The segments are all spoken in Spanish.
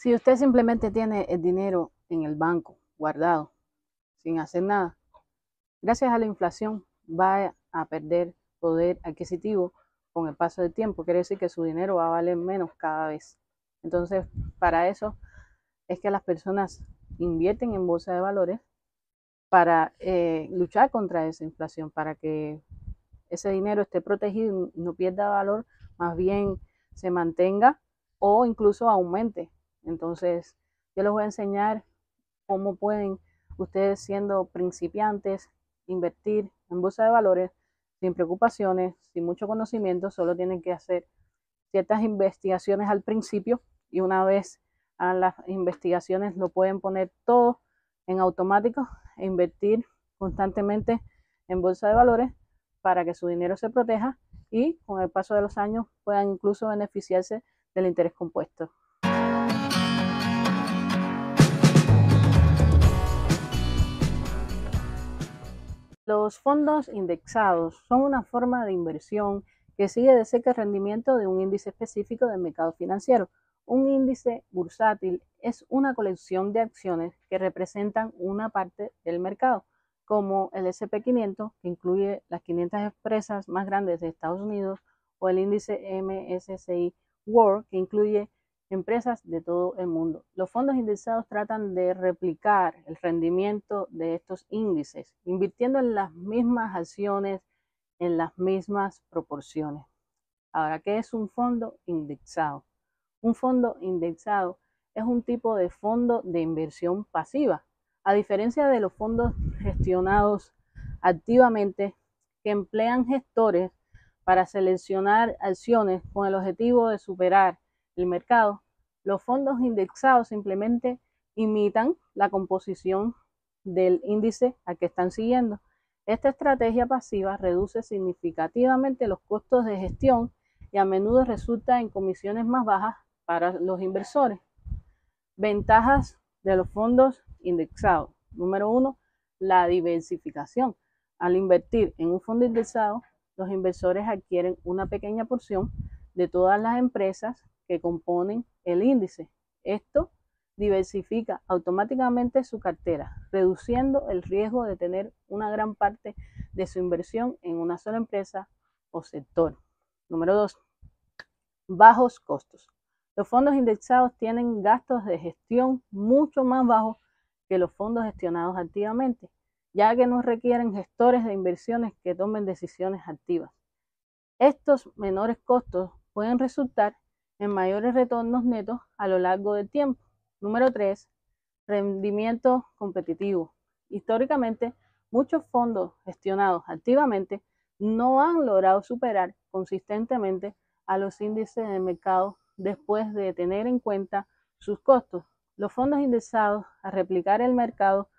Si usted simplemente tiene el dinero en el banco guardado, sin hacer nada, gracias a la inflación va a perder poder adquisitivo con el paso del tiempo. Quiere decir que su dinero va a valer menos cada vez. Entonces, para eso es que las personas invierten en bolsa de valores para eh, luchar contra esa inflación, para que ese dinero esté protegido y no pierda valor, más bien se mantenga o incluso aumente. Entonces, yo les voy a enseñar cómo pueden ustedes siendo principiantes invertir en bolsa de valores sin preocupaciones, sin mucho conocimiento, solo tienen que hacer ciertas investigaciones al principio y una vez a las investigaciones lo pueden poner todo en automático e invertir constantemente en bolsa de valores para que su dinero se proteja y con el paso de los años puedan incluso beneficiarse del interés compuesto. Los fondos indexados son una forma de inversión que sigue de cerca el rendimiento de un índice específico del mercado financiero. Un índice bursátil es una colección de acciones que representan una parte del mercado, como el SP500, que incluye las 500 empresas más grandes de Estados Unidos, o el índice MSCI World, que incluye empresas de todo el mundo. Los fondos indexados tratan de replicar el rendimiento de estos índices, invirtiendo en las mismas acciones, en las mismas proporciones. Ahora, ¿qué es un fondo indexado? Un fondo indexado es un tipo de fondo de inversión pasiva, a diferencia de los fondos gestionados activamente que emplean gestores para seleccionar acciones con el objetivo de superar el mercado, los fondos indexados simplemente imitan la composición del índice al que están siguiendo. Esta estrategia pasiva reduce significativamente los costos de gestión y a menudo resulta en comisiones más bajas para los inversores. Ventajas de los fondos indexados. Número uno, la diversificación. Al invertir en un fondo indexado, los inversores adquieren una pequeña porción de todas las empresas que componen el índice. Esto diversifica automáticamente su cartera, reduciendo el riesgo de tener una gran parte de su inversión en una sola empresa o sector. Número dos, bajos costos. Los fondos indexados tienen gastos de gestión mucho más bajos que los fondos gestionados activamente, ya que no requieren gestores de inversiones que tomen decisiones activas. Estos menores costos pueden resultar en mayores retornos netos a lo largo del tiempo. Número 3. Rendimiento competitivo. Históricamente, muchos fondos gestionados activamente no han logrado superar consistentemente a los índices de mercado después de tener en cuenta sus costos. Los fondos indexados a replicar el mercado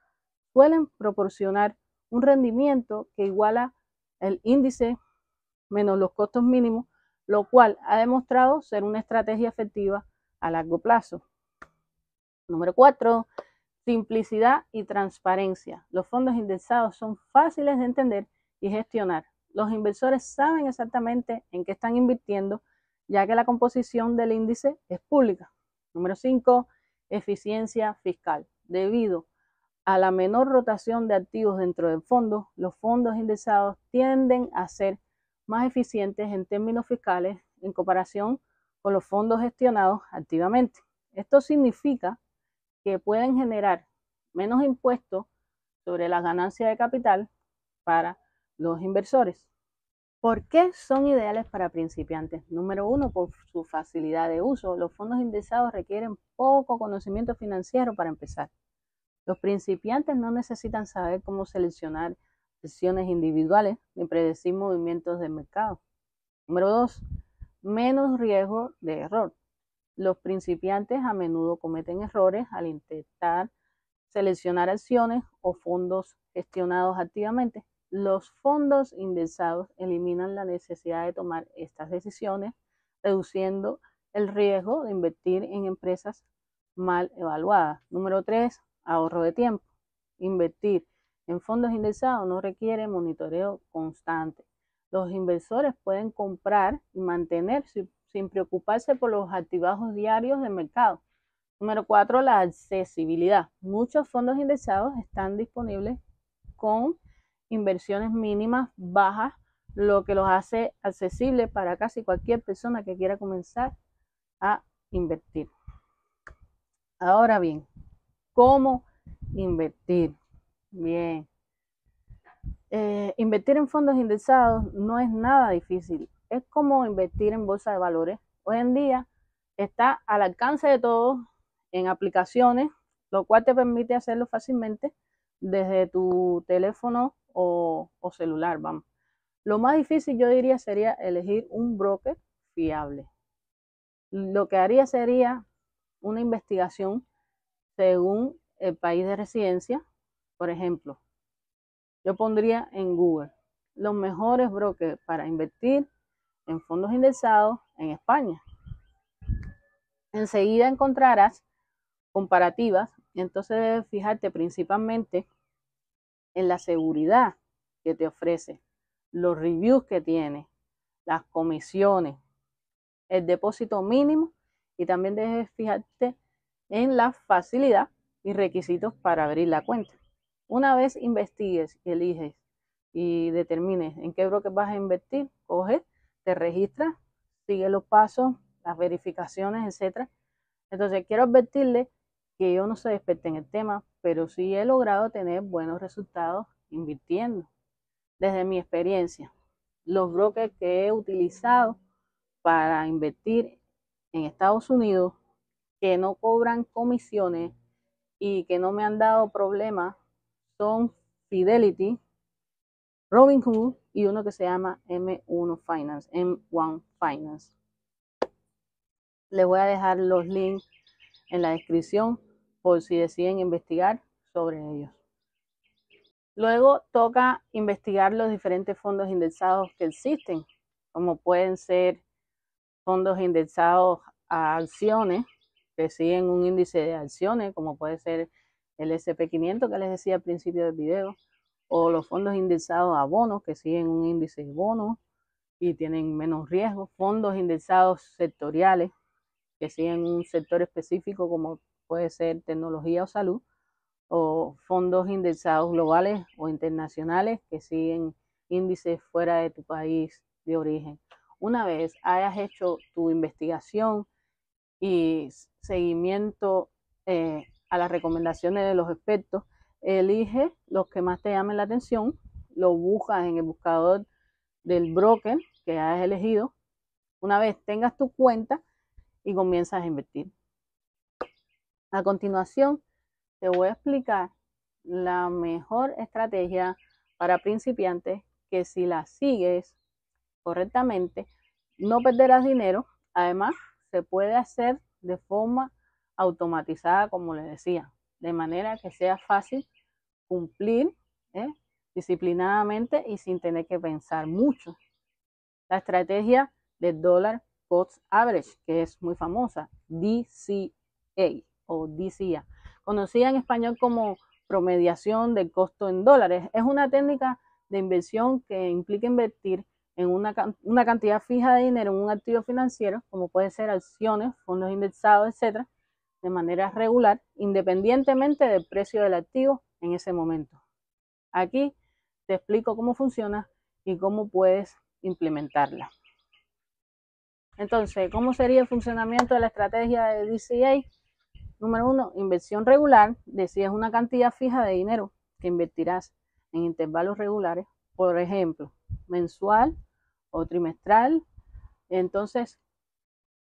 suelen proporcionar un rendimiento que iguala el índice menos los costos mínimos lo cual ha demostrado ser una estrategia efectiva a largo plazo. Número cuatro, simplicidad y transparencia. Los fondos indexados son fáciles de entender y gestionar. Los inversores saben exactamente en qué están invirtiendo, ya que la composición del índice es pública. Número cinco, eficiencia fiscal. Debido a la menor rotación de activos dentro del fondo, los fondos indexados tienden a ser más eficientes en términos fiscales en comparación con los fondos gestionados activamente. Esto significa que pueden generar menos impuestos sobre la ganancia de capital para los inversores. ¿Por qué son ideales para principiantes? Número uno, por su facilidad de uso. Los fondos indexados requieren poco conocimiento financiero para empezar. Los principiantes no necesitan saber cómo seleccionar decisiones individuales ni predecir movimientos de mercado. Número dos, menos riesgo de error. Los principiantes a menudo cometen errores al intentar seleccionar acciones o fondos gestionados activamente. Los fondos indexados eliminan la necesidad de tomar estas decisiones, reduciendo el riesgo de invertir en empresas mal evaluadas. Número tres, ahorro de tiempo. Invertir en fondos indexados no requiere monitoreo constante. Los inversores pueden comprar y mantener sin preocuparse por los activajos diarios del mercado. Número cuatro, la accesibilidad. Muchos fondos indexados están disponibles con inversiones mínimas bajas, lo que los hace accesibles para casi cualquier persona que quiera comenzar a invertir. Ahora bien, ¿cómo invertir? Bien. Eh, invertir en fondos indexados no es nada difícil. Es como invertir en bolsa de valores. Hoy en día está al alcance de todos en aplicaciones, lo cual te permite hacerlo fácilmente desde tu teléfono o, o celular. Vamos. Lo más difícil yo diría sería elegir un broker fiable. Lo que haría sería una investigación según el país de residencia. Por ejemplo, yo pondría en Google los mejores brokers para invertir en fondos indexados en España. Enseguida encontrarás comparativas, entonces debes fijarte principalmente en la seguridad que te ofrece, los reviews que tiene, las comisiones, el depósito mínimo y también debes fijarte en la facilidad y requisitos para abrir la cuenta. Una vez investigues y eliges y determines en qué broker vas a invertir, coge, te registras, sigue los pasos, las verificaciones, etcétera. Entonces quiero advertirle que yo no soy experta en el tema, pero sí he logrado tener buenos resultados invirtiendo. Desde mi experiencia, los brokers que he utilizado para invertir en Estados Unidos que no cobran comisiones y que no me han dado problemas son Fidelity, Robinhood y uno que se llama M1 Finance, M1 Finance. Les voy a dejar los links en la descripción por si deciden investigar sobre ellos. Luego toca investigar los diferentes fondos indexados que existen, como pueden ser fondos indexados a acciones que siguen un índice de acciones, como puede ser el SP500 que les decía al principio del video, o los fondos indexados a bonos que siguen un índice de bonos y tienen menos riesgo, fondos indexados sectoriales que siguen un sector específico como puede ser tecnología o salud, o fondos indexados globales o internacionales que siguen índices fuera de tu país de origen. Una vez hayas hecho tu investigación y seguimiento eh, a las recomendaciones de los expertos, elige los que más te llamen la atención, lo buscas en el buscador del broker que hayas elegido. Una vez tengas tu cuenta y comienzas a invertir. A continuación, te voy a explicar la mejor estrategia para principiantes que si la sigues correctamente, no perderás dinero. Además, se puede hacer de forma automatizada, como les decía, de manera que sea fácil cumplir ¿eh? disciplinadamente y sin tener que pensar mucho. La estrategia de dólar cost average, que es muy famosa, DCA o DCA, conocida en español como promediación del costo en dólares, es una técnica de inversión que implica invertir en una, una, cantidad fija de dinero en un activo financiero, como puede ser acciones, fondos indexados, etcétera, de manera regular, independientemente del precio del activo en ese momento. Aquí te explico cómo funciona y cómo puedes implementarla. Entonces, ¿cómo sería el funcionamiento de la estrategia de DCA? Número uno, inversión regular. Decides una cantidad fija de dinero que invertirás en intervalos regulares, por ejemplo, mensual o trimestral. Entonces,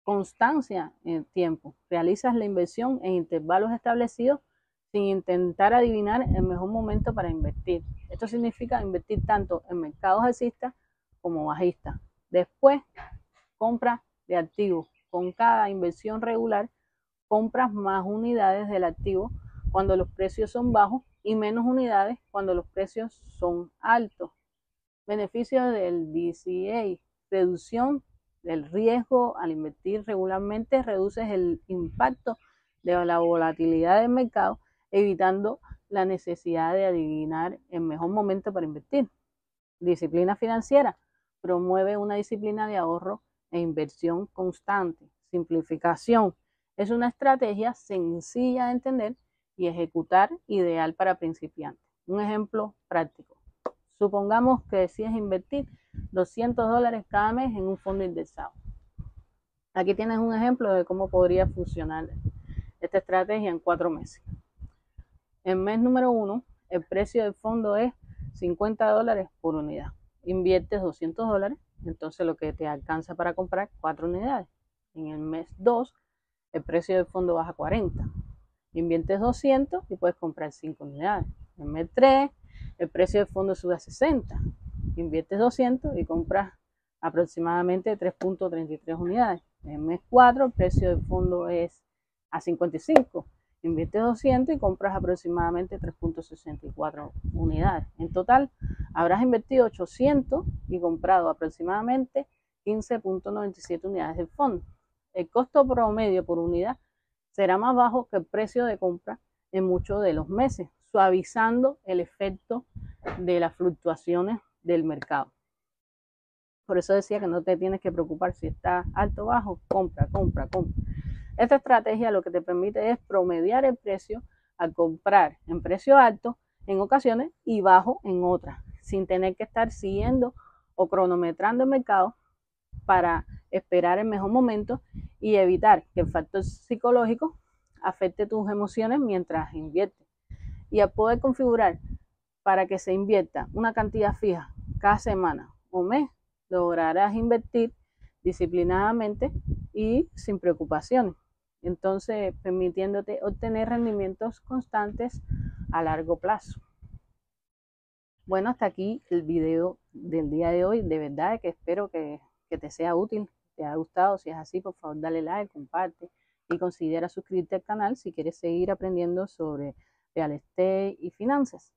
constancia en el tiempo. Realizas la inversión en intervalos establecidos sin intentar adivinar el mejor momento para invertir. Esto significa invertir tanto en mercados alcistas como bajistas. Después, compra de activos. Con cada inversión regular, compras más unidades del activo cuando los precios son bajos y menos unidades cuando los precios son altos. Beneficios del DCA, reducción del riesgo al invertir regularmente, reduces el impacto de la volatilidad del mercado, evitando la necesidad de adivinar el mejor momento para invertir. Disciplina financiera, promueve una disciplina de ahorro e inversión constante. Simplificación, Es una estrategia sencilla de entender y ejecutar, ideal para principiantes. Un ejemplo práctico. Supongamos que decides invertir 200 dólares cada mes en un fondo indexado. Aquí tienes un ejemplo de cómo podría funcionar esta estrategia en cuatro meses. En mes número uno, el precio del fondo es 50 dólares por unidad. Inviertes 200 dólares, entonces lo que te alcanza para comprar cuatro unidades. En el mes 2, el precio del fondo baja a 40. Inviertes 200 y puedes comprar 5 unidades. En mes 3, el precio del fondo sube a 60. Inviertes 200 y compras aproximadamente 3.33 unidades. En mes 4, el precio del fondo es a 55 inviertes 200 y compras aproximadamente 3.64 unidades. En total, habrás invertido 800 y comprado aproximadamente 15.97 unidades del fondo. El costo promedio por unidad será más bajo que el precio de compra en muchos de los meses, suavizando el efecto de las fluctuaciones del mercado. Por eso decía que no te tienes que preocupar si está alto o bajo, compra, compra, compra. Esta estrategia lo que te permite es promediar el precio al comprar en precio alto en ocasiones y bajo en otras, sin tener que estar siguiendo o cronometrando el mercado para esperar el mejor momento y evitar que el factor psicológico afecte tus emociones mientras inviertes. Y al poder configurar para que se invierta una cantidad fija cada semana o mes, lograrás invertir disciplinadamente y sin preocupaciones entonces permitiéndote obtener rendimientos constantes a largo plazo. Bueno, hasta aquí el video del día de hoy. De verdad que espero que, que te sea útil, te haya gustado. Si es así, por favor, dale like, comparte y considera suscribirte al canal si quieres seguir aprendiendo sobre real estate y finanzas.